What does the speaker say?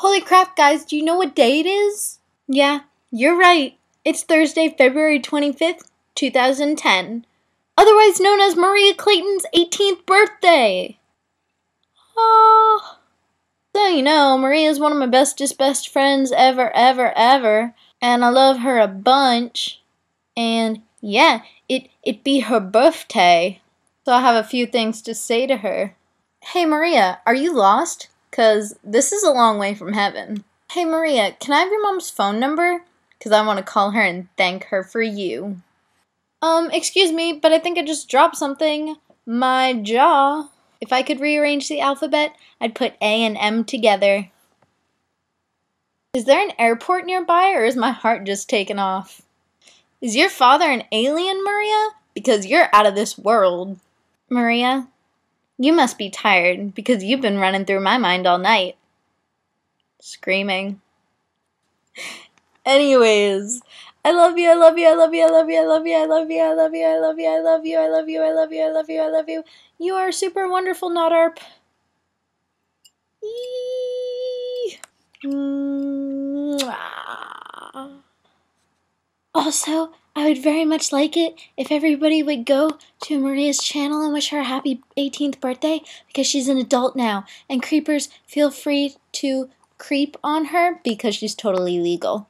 Holy crap, guys, do you know what day it is? Yeah, you're right. It's Thursday, February 25th, 2010. Otherwise known as Maria Clayton's 18th birthday. Ah, oh. So, you know, Maria is one of my bestest best friends ever, ever, ever. And I love her a bunch. And yeah, it, it be her birthday. So I have a few things to say to her. Hey, Maria, are you lost? Because this is a long way from heaven. Hey Maria, can I have your mom's phone number? Because I want to call her and thank her for you. Um, excuse me, but I think I just dropped something. My jaw. If I could rearrange the alphabet, I'd put A and M together. Is there an airport nearby, or is my heart just taken off? Is your father an alien, Maria? Because you're out of this world. Maria, you must be tired because you've been running through my mind all night. Screaming. Anyways, I love you, I love you, I love you, I love you, I love you, I love you, I love you, I love you, I love you, I love you, I love you, I love you, I love you. You are super wonderful, Nodarp. Also, I would very much like it if everybody would go to Maria's channel and wish her a happy 18th birthday because she's an adult now. And creepers, feel free to creep on her because she's totally legal.